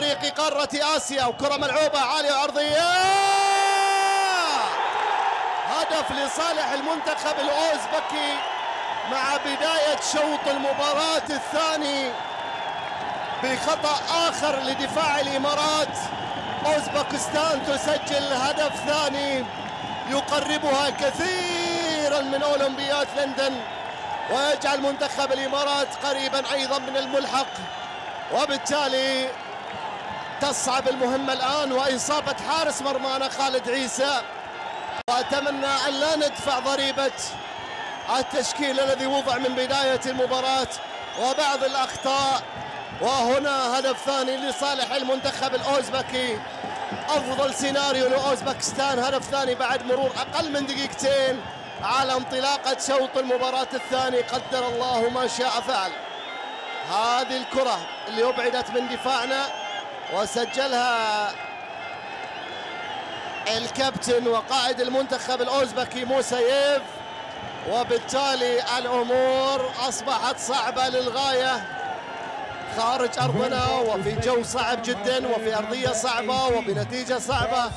طريق قارة آسيا وكرة ملعوبة عالية وعرضية هدف لصالح المنتخب الأوزبكي مع بداية شوط المباراة الثاني بخطأ آخر لدفاع الإمارات. أوزبكستان تسجل هدف ثاني يقربها كثيرا من أولمبياد لندن ويجعل منتخب الإمارات قريبا أيضا من الملحق. وبالتالي تصعب المهمة الآن وإصابة حارس مرمانا خالد عيسى. وأتمنى أن لا ندفع ضريبة التشكيل الذي وضع من بداية المباراة وبعض الأخطاء. وهنا هدف ثاني لصالح المنتخب الأوزبكي. أفضل سيناريو لأوزبكستان هدف ثاني بعد مرور أقل من دقيقتين على انطلاقة شوط المباراة الثاني. قدر الله ما شاء فعل. هذه الكرة اللي أبعدت من دفاعنا وسجلها الكابتن وقائد المنتخب الأوزبكي موسييف. وبالتالي الأمور أصبحت صعبة للغاية. خارج أرضنا وفي جو صعب جدا وفي أرضية صعبة وبنتيجة صعبة.